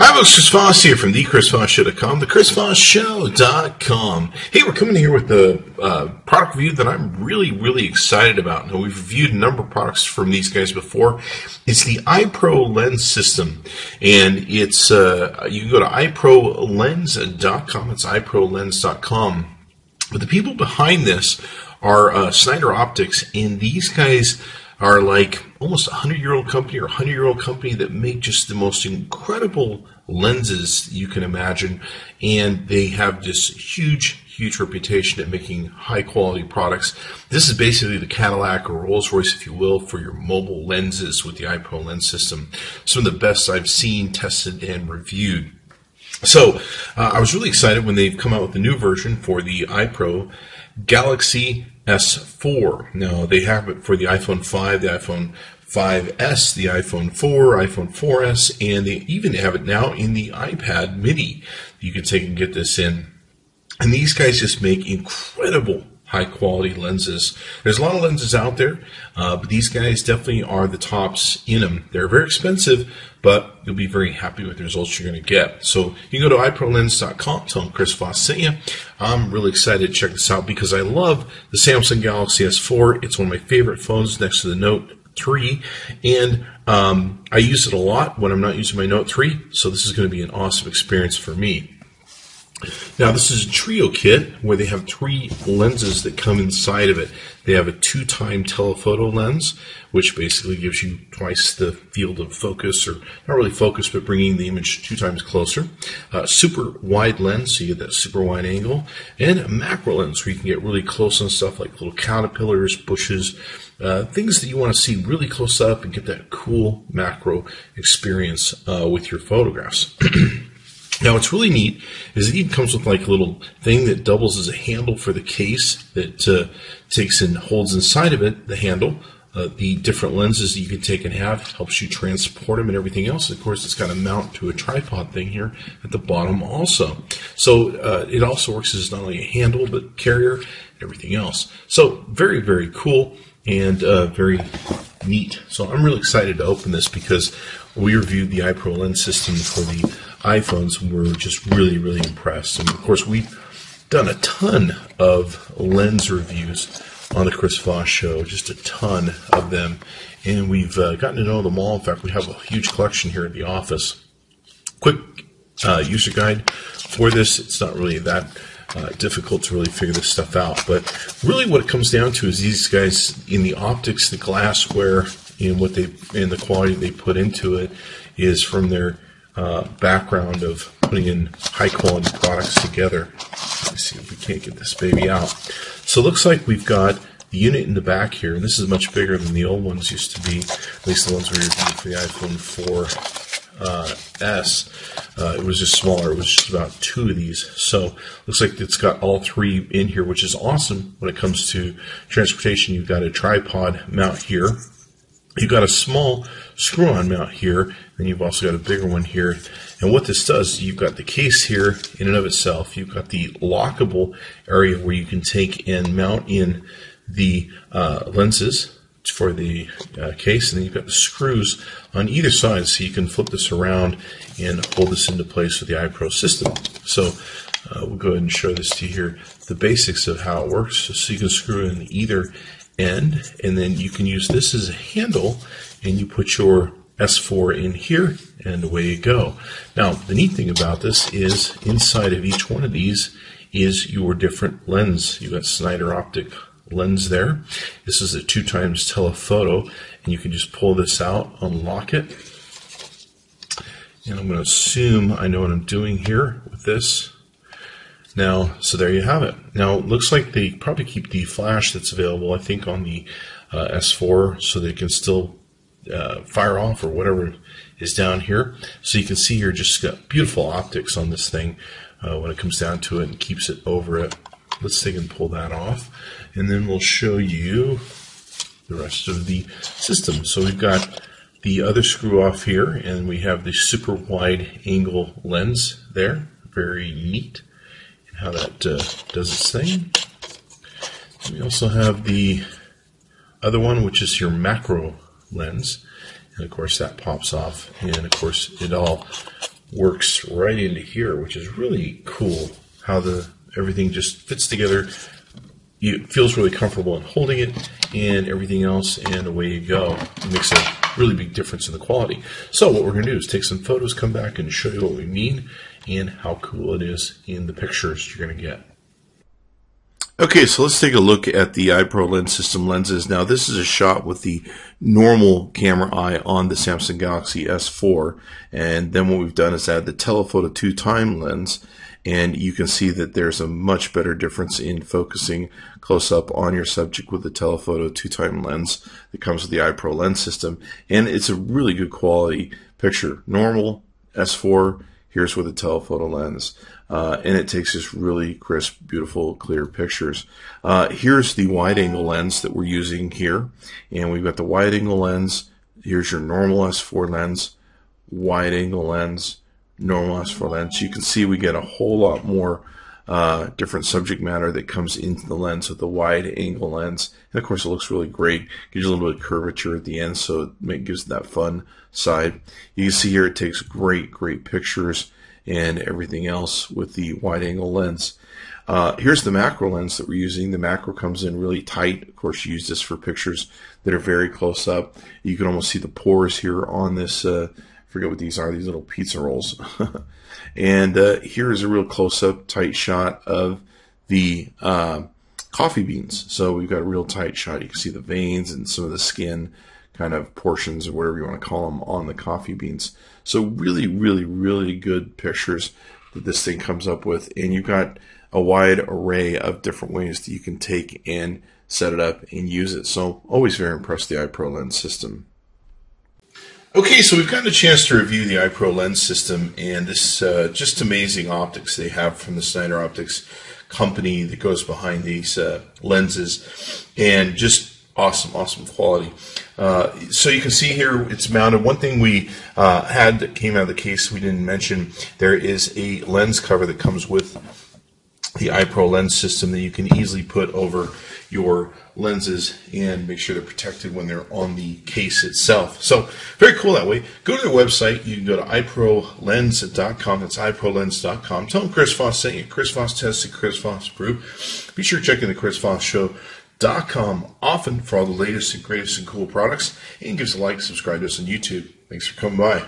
Hi, folks. Chris Voss here from thechrisvossshow.com, thechrisvossshow.com. Hey, we're coming here with a uh, product review that I'm really, really excited about. Now, we've reviewed a number of products from these guys before. It's the iPro Lens System, and it's uh, you can go to iProLens.com. It's iProLens.com. But the people behind this are uh, Schneider Optics, and these guys are like almost a hundred year old company or a hundred year old company that make just the most incredible lenses you can imagine, and they have this huge, huge reputation at making high quality products. This is basically the Cadillac or Rolls Royce, if you will, for your mobile lenses with the iPro lens system. Some of the best I've seen, tested, and reviewed. So uh, I was really excited when they've come out with the new version for the iPro Galaxy S4. Now they have it for the iPhone 5, the iPhone 5S, the iPhone 4, iPhone 4S, and they even have it now in the iPad mini. You can take and get this in. And these guys just make incredible high quality lenses. There's a lot of lenses out there, uh, but these guys definitely are the tops in them. They're very expensive, but you'll be very happy with the results you're going to get. So you can go to iProLens.com, tell them Chris Voss sent you. I'm really excited to check this out because I love the Samsung Galaxy S4. It's one of my favorite phones next to the Note 3, and um, I use it a lot when I'm not using my Note 3, so this is going to be an awesome experience for me. Now, this is a trio kit where they have three lenses that come inside of it. They have a two time telephoto lens, which basically gives you twice the field of focus, or not really focus, but bringing the image two times closer. Uh, super wide lens, so you get that super wide angle. And a macro lens, where you can get really close on stuff like little caterpillars, bushes, uh, things that you want to see really close up and get that cool macro experience uh, with your photographs. Now, what's really neat is it even comes with like a little thing that doubles as a handle for the case that uh, takes and holds inside of it the handle. Uh, the different lenses that you can take and have helps you transport them and everything else. Of course, it's got a mount to a tripod thing here at the bottom also. So uh, it also works as not only a handle but carrier, and everything else. So very very cool and uh, very neat. So I'm really excited to open this because we reviewed the iPro lens system for the iPhones we're just really, really impressed. And of course, we've done a ton of lens reviews on the Chris Voss show, just a ton of them. And we've uh, gotten to know them all. In fact, we have a huge collection here at the office. Quick uh, user guide for this. It's not really that uh, difficult to really figure this stuff out. But really, what it comes down to is these guys in the optics, the glassware, and what they and the quality they put into it is from their uh, background of putting in high quality products together. Let's see if we can't get this baby out. So it looks like we've got the unit in the back here, and this is much bigger than the old ones used to be, at least the ones we reviewed for the iPhone 4 uh, S. Uh, it was just smaller. It was just about two of these. So looks like it's got all three in here, which is awesome when it comes to transportation. You've got a tripod mount here You've got a small screw-on mount here, and you've also got a bigger one here. And what this does, you've got the case here in and of itself. You've got the lockable area where you can take and mount in the uh, lenses for the uh, case, and then you've got the screws on either side, so you can flip this around and hold this into place with the iPro system. So uh, we'll go ahead and show this to you here, the basics of how it works. So you can screw in either end, and then you can use this as a handle, and you put your S4 in here, and away you go. Now, the neat thing about this is inside of each one of these is your different lens. You've got Schneider Optic lens there. This is a two times telephoto, and you can just pull this out, unlock it. And I'm going to assume I know what I'm doing here with this. Now, so there you have it. Now, it looks like they probably keep the flash that's available, I think, on the uh, S4 so they can still uh, fire off or whatever is down here. So you can see here just got beautiful optics on this thing uh, when it comes down to it and keeps it over it. Let's take and pull that off. And then we'll show you the rest of the system. So we've got the other screw off here and we have the super wide angle lens there. Very neat how that uh, does its thing. We also have the other one, which is your macro lens. And of course, that pops off. And of course, it all works right into here, which is really cool. How the everything just fits together. It feels really comfortable in holding it and everything else, and away you go. It makes a really big difference in the quality. So what we're going to do is take some photos, come back and show you what we mean and how cool it is in the pictures you're going to get. Okay, so let's take a look at the iPro lens system lenses. Now, this is a shot with the normal camera eye on the Samsung Galaxy S4. And then what we've done is add the telephoto two time lens. And you can see that there's a much better difference in focusing close up on your subject with the telephoto two time lens that comes with the iPro lens system. And it's a really good quality picture. Normal S4 Here's with a telephoto lens. Uh, and it takes just really crisp, beautiful, clear pictures. Uh, here's the wide angle lens that we're using here. And we've got the wide angle lens. Here's your normal S4 lens, wide angle lens, normal S4 lens. You can see we get a whole lot more uh, different subject matter that comes into the lens with the wide angle lens. And of course, it looks really great. Gives you a little bit of curvature at the end, so it gives that fun side. You can see here it takes great, great pictures and everything else with the wide angle lens. Uh, here's the macro lens that we're using. The macro comes in really tight. Of course, you use this for pictures that are very close up. You can almost see the pores here on this. Uh, forget what these are. These little pizza rolls. And uh, here is a real close up, tight shot of the uh, coffee beans. So we've got a real tight shot. You can see the veins and some of the skin kind of portions or whatever you want to call them on the coffee beans. So really, really, really good pictures that this thing comes up with. And you've got a wide array of different ways that you can take and set it up and use it. So always very impressed with the iPro lens system. Okay, so we've gotten a chance to review the iPro lens system and this uh, just amazing optics they have from the Schneider Optics company that goes behind these uh, lenses, and just awesome, awesome quality. Uh, so you can see here it's mounted. One thing we uh, had that came out of the case we didn't mention, there is a lens cover that comes with the iPro lens system that you can easily put over your lenses and make sure they're protected when they're on the case itself. So very cool that way. Go to their website. You can go to iProLens.com. That's iProLens.com. Tell them Chris Voss sent you. Chris Voss tested, Chris Voss approved. Be sure to check in the Chris Voss Show. Dot com often for all the latest and greatest and cool products and give us a like, subscribe to us on YouTube. Thanks for coming by.